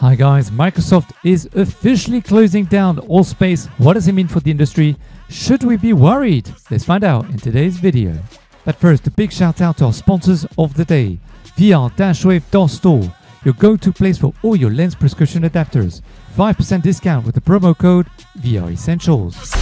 Hi guys, Microsoft is officially closing down Altspace. What does it mean for the industry? Should we be worried? Let's find out in today's video. But first, a big shout out to our sponsors of the day. VR-Wave.store, your go-to place for all your lens prescription adapters. 5% discount with the promo code VR Essentials.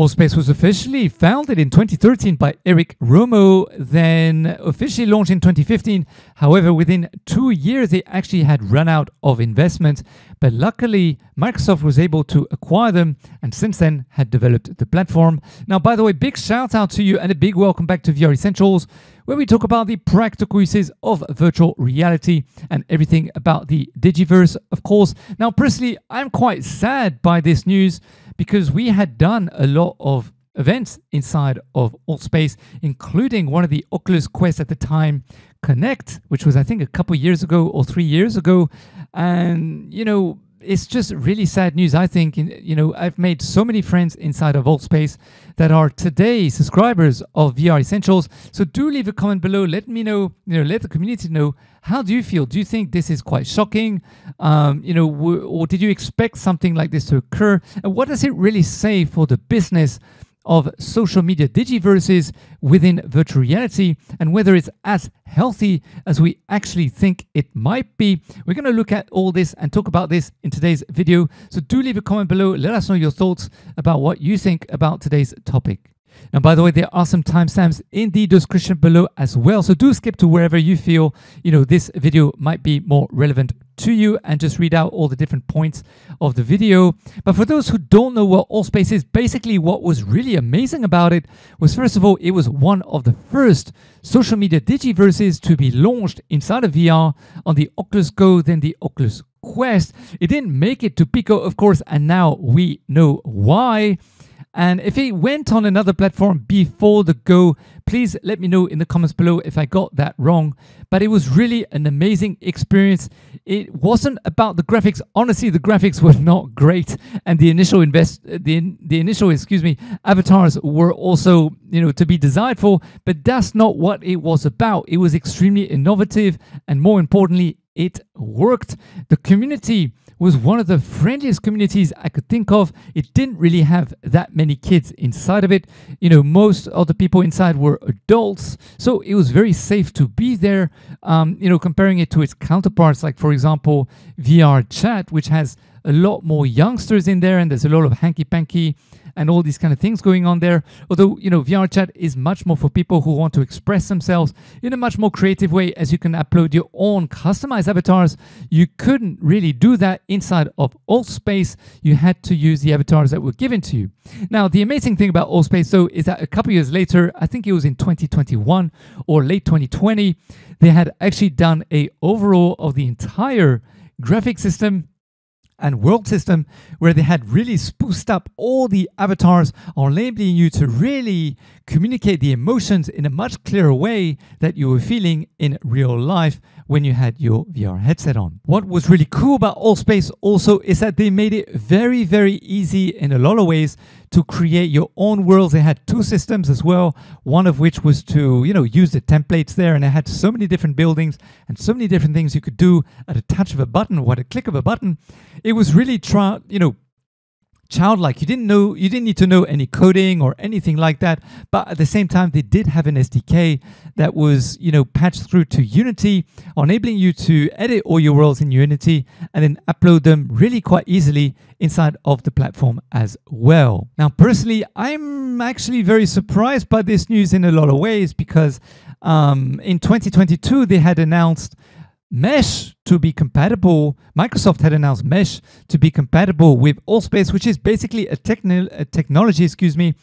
Altspace was officially founded in 2013 by Eric Romo, then officially launched in 2015. However, within two years, they actually had run out of investment. But luckily, Microsoft was able to acquire them and since then had developed the platform. Now, by the way, big shout out to you and a big welcome back to VR Essentials, where we talk about the practical uses of virtual reality and everything about the Digiverse, of course. Now, personally, I'm quite sad by this news because we had done a lot of events inside of Altspace, including one of the Oculus Quest at the time, Connect, which was I think a couple years ago or three years ago. And, you know, it's just really sad news. I think, you know, I've made so many friends inside of Altspace that are today subscribers of VR Essentials. So do leave a comment below. Let me know, you know, let the community know. How do you feel? Do you think this is quite shocking? Um, you know, or did you expect something like this to occur? And what does it really say for the business of social media digiverses within virtual reality and whether it's as healthy as we actually think it might be. We're going to look at all this and talk about this in today's video. So do leave a comment below. Let us know your thoughts about what you think about today's topic. And by the way, there are some timestamps in the description below as well. So do skip to wherever you feel, you know, this video might be more relevant to you and just read out all the different points of the video. But for those who don't know what Altspace is, basically what was really amazing about it was first of all, it was one of the first social media digiverses to be launched inside of VR on the Oculus Go, then the Oculus Quest. It didn't make it to Pico, of course, and now we know why. And if it went on another platform before the Go, please let me know in the comments below if I got that wrong. But it was really an amazing experience. It wasn't about the graphics. Honestly, the graphics were not great, and the initial invest, the the initial excuse me, avatars were also you know to be desired for. But that's not what it was about. It was extremely innovative, and more importantly, it worked. The community was one of the friendliest communities I could think of. It didn't really have that many kids inside of it. You know, most of the people inside were adults, so it was very safe to be there. Um, you know, comparing it to its counterparts, like for example, VR Chat, which has a lot more youngsters in there, and there's a lot of hanky panky and all these kind of things going on there. Although, you know, VR chat is much more for people who want to express themselves in a much more creative way as you can upload your own customized avatars. You couldn't really do that inside of Altspace. You had to use the avatars that were given to you. Now, the amazing thing about Altspace though is that a couple years later, I think it was in 2021 or late 2020, they had actually done a overhaul of the entire graphic system and world system where they had really spruced up all the avatars enabling you to really communicate the emotions in a much clearer way that you were feeling in real life when you had your VR headset on. What was really cool about Altspace also is that they made it very, very easy in a lot of ways to create your own worlds. They had two systems as well, one of which was to, you know, use the templates there and it had so many different buildings and so many different things you could do at a touch of a button or at a click of a button. It was really try, you know, childlike. You didn't know you didn't need to know any coding or anything like that. But at the same time, they did have an SDK that was, you know, patched through to Unity, enabling you to edit all your worlds in Unity and then upload them really quite easily inside of the platform as well. Now, personally, I'm actually very surprised by this news in a lot of ways because um, in 2022 they had announced Mesh to be compatible. Microsoft had announced Mesh to be compatible with Altspace, which is basically a, techni- a technology, excuse me,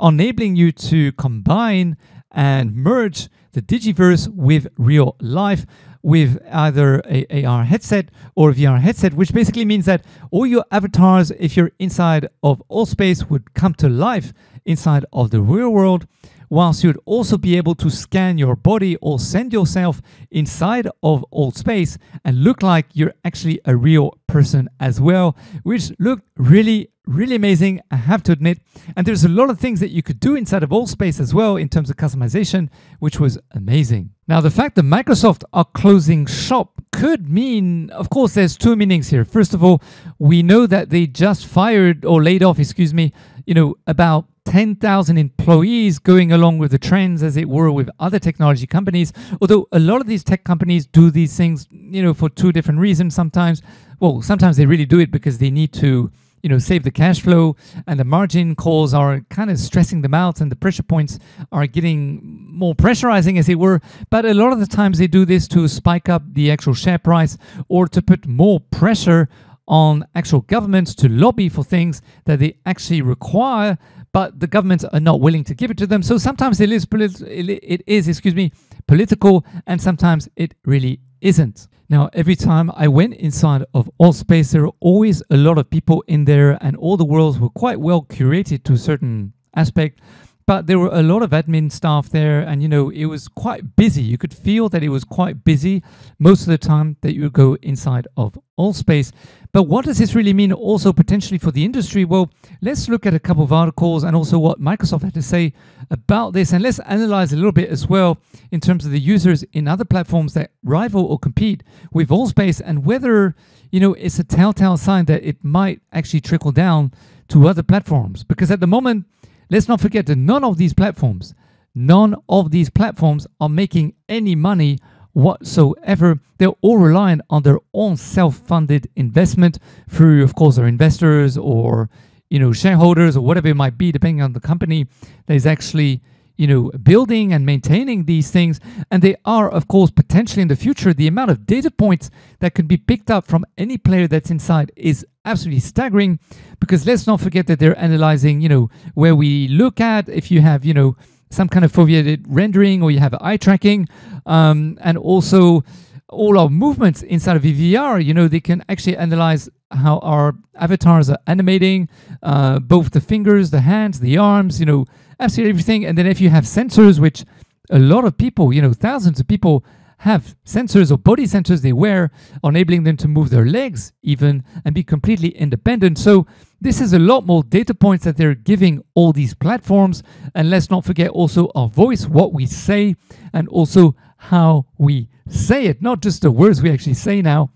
enabling you to combine and merge the Digiverse with real life with either a AR headset or VR headset, which basically means that all your avatars, if you're inside of Altspace, would come to life inside of the real world whilst you'd also be able to scan your body or send yourself inside of Altspace and look like you're actually a real person as well, which looked really, really amazing, I have to admit. And there's a lot of things that you could do inside of Altspace as well in terms of customization, which was amazing. Now, the fact that Microsoft are closing shop could mean, of course, there's two meanings here. First of all, we know that they just fired or laid off, excuse me, you know, about 10,000 employees going along with the trends as it were with other technology companies. Although a lot of these tech companies do these things you know for two different reasons sometimes. Well sometimes they really do it because they need to you know save the cash flow and the margin calls are kind of stressing them out and the pressure points are getting more pressurizing as it were. But a lot of the times they do this to spike up the actual share price or to put more pressure on actual governments to lobby for things that they actually require but the governments are not willing to give it to them so sometimes it is it is excuse me political and sometimes it really isn't now, every time I went inside of Altspace, there were always a lot of people in there, and all the worlds were quite well curated to a certain aspect. But there were a lot of admin staff there, and you know, it was quite busy. You could feel that it was quite busy most of the time that you would go inside of Altspace. But what does this really mean also potentially for the industry? Well, let's look at a couple of articles and also what Microsoft had to say about this. And let's analyze a little bit as well in terms of the users in other platforms that rival or compete with Altspace and whether, you know, it's a telltale sign that it might actually trickle down to other platforms. Because at the moment, let's not forget that none of these platforms, none of these platforms are making any money whatsoever. They're all reliant on their own self-funded investment through, of course, their investors or you know shareholders or whatever it might be, depending on the company that is actually you know building and maintaining these things. And they are, of course, potentially in the future. The amount of data points that can be picked up from any player that's inside is absolutely staggering. Because let's not forget that they're analyzing, you know, where we look at if you have, you know some kind of foveated rendering or you have eye tracking um, and also all our movements inside of VR, you know, they can actually analyze how our avatars are animating, uh, both the fingers, the hands, the arms, you know, absolutely everything. And then if you have sensors, which a lot of people, you know, thousands of people have sensors or body sensors they wear, enabling them to move their legs even and be completely independent. So this is a lot more data points that they're giving all these platforms. And let's not forget also our voice, what we say, and also how we say it, not just the words we actually say now.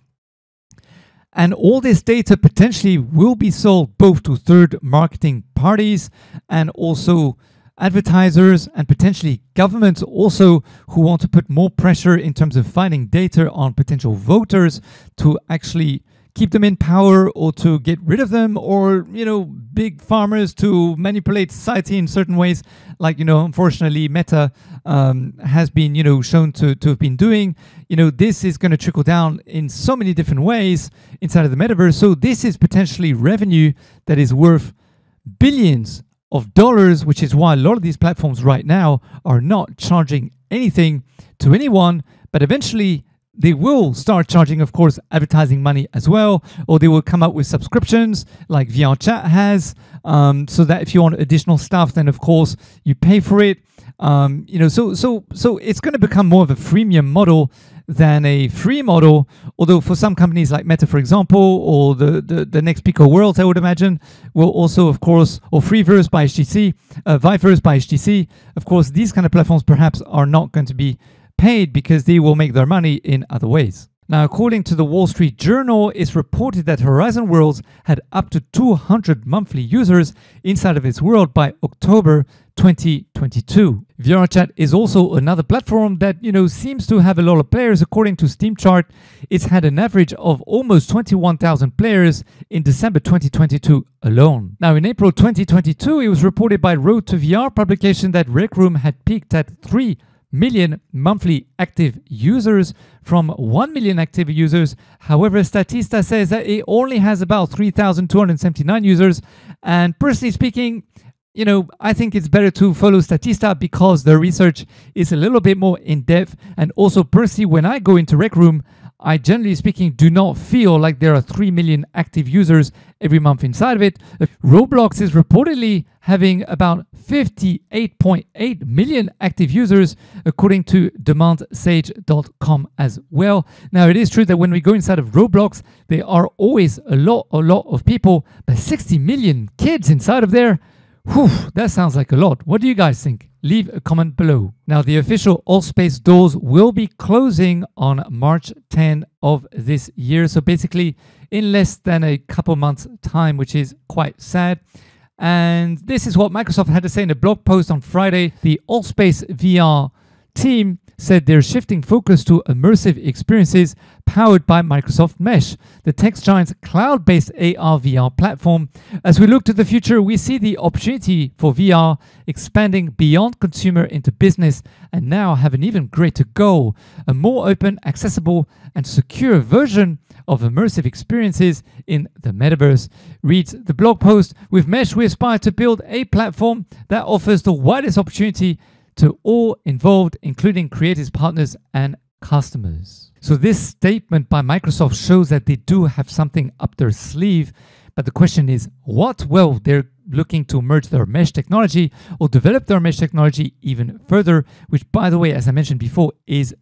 And all this data potentially will be sold both to third marketing parties and also advertisers and potentially governments also who want to put more pressure in terms of finding data on potential voters to actually keep them in power or to get rid of them or you know big farmers to manipulate society in certain ways like you know unfortunately meta um, has been you know shown to, to have been doing. You know this is going to trickle down in so many different ways inside of the metaverse. So this is potentially revenue that is worth billions of dollars which is why a lot of these platforms right now are not charging anything to anyone but eventually they will start charging, of course, advertising money as well, or they will come up with subscriptions like VR Chat has, um, so that if you want additional stuff, then of course you pay for it. Um, you know, so so so it's going to become more of a freemium model than a free model. Although for some companies like Meta, for example, or the the, the next Pico World, I would imagine, will also, of course, or Freeverse by HTC, uh, Viveverse by HTC. Of course, these kind of platforms perhaps are not going to be paid because they will make their money in other ways. Now, according to the Wall Street Journal, it's reported that Horizon Worlds had up to 200 monthly users inside of its world by October 2022. VRChat is also another platform that, you know, seems to have a lot of players. According to Steam chart, it's had an average of almost 21,000 players in December 2022 alone. Now, in April 2022, it was reported by Road to VR publication that Rec Room had peaked at 3 million monthly active users from 1 million active users. However, Statista says that it only has about 3,279 users. And personally speaking, you know, I think it's better to follow Statista because their research is a little bit more in depth. And also, personally, when I go into Rec Room, I generally speaking do not feel like there are 3 million active users every month inside of it. Roblox is reportedly having about 58.8 million active users, according to demandsage.com as well. Now, it is true that when we go inside of Roblox, there are always a lot, a lot of people, but 60 million kids inside of there. Whew, that sounds like a lot. What do you guys think? Leave a comment below. Now, the official Altspace doors will be closing on March 10 of this year. So basically, in less than a couple months' time, which is quite sad. And this is what Microsoft had to say in a blog post on Friday. The Altspace VR team said they're shifting focus to immersive experiences powered by Microsoft Mesh, the tech giant's cloud based AR VR platform. As we look to the future, we see the opportunity for VR expanding beyond consumer into business and now have an even greater goal a more open, accessible, and secure version of immersive experiences in the metaverse. Reads the blog post With Mesh, we aspire to build a platform that offers the widest opportunity to all involved, including creators, partners, and customers. So, this statement by Microsoft shows that they do have something up their sleeve. But the question is, what? Well, they're looking to merge their mesh technology or develop their mesh technology even further, which, by the way, as I mentioned before, is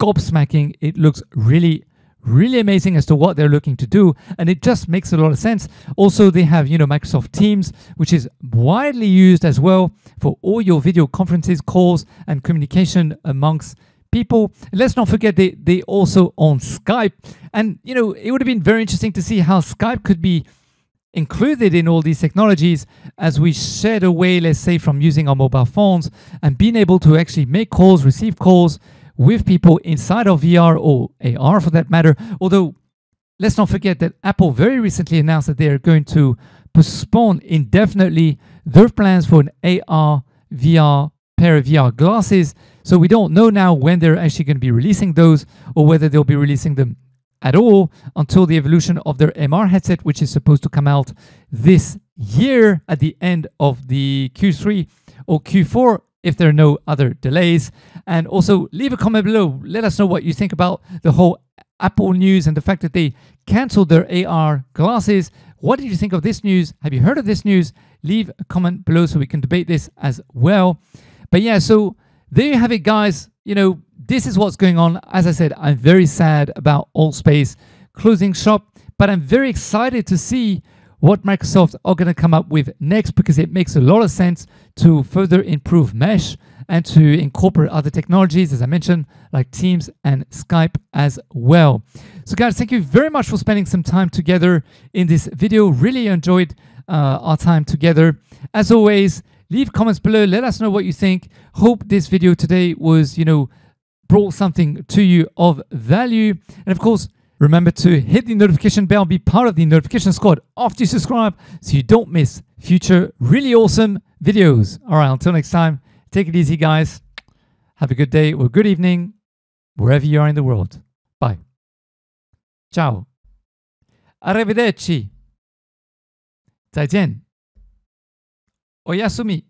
gobsmacking. It looks really really amazing as to what they're looking to do and it just makes a lot of sense. Also they have you know microsoft teams which is widely used as well for all your video conferences calls and communication amongst people. Let's not forget they they also own skype. And you know it would have been very interesting to see how skype could be included in all these technologies as we shed away let's say from using our mobile phones and being able to actually make calls receive calls with people inside of VR or AR for that matter. Although, let's not forget that Apple very recently announced that they are going to postpone indefinitely their plans for an AR VR pair of VR glasses. So we don't know now when they're actually going to be releasing those or whether they'll be releasing them at all until the evolution of their MR headset, which is supposed to come out this year at the end of the Q3 or Q4 if there are no other delays. And also leave a comment below. Let us know what you think about the whole Apple news and the fact that they canceled their AR glasses. What did you think of this news? Have you heard of this news? Leave a comment below so we can debate this as well. But yeah, so there you have it, guys. You know, this is what's going on. As I said, I'm very sad about Altspace closing shop, but I'm very excited to see what Microsoft are going to come up with next because it makes a lot of sense to further improve Mesh and to incorporate other technologies, as I mentioned, like Teams and Skype as well. So, guys, thank you very much for spending some time together in this video. Really enjoyed uh, our time together. As always, leave comments below. Let us know what you think. Hope this video today was, you know, brought something to you of value. And of course, Remember to hit the notification bell, be part of the notification squad after you subscribe so you don't miss future really awesome videos. All right, until next time, take it easy, guys. Have a good day or good evening wherever you are in the world. Bye. Ciao. Arrivederci. 再见。Oyasumi.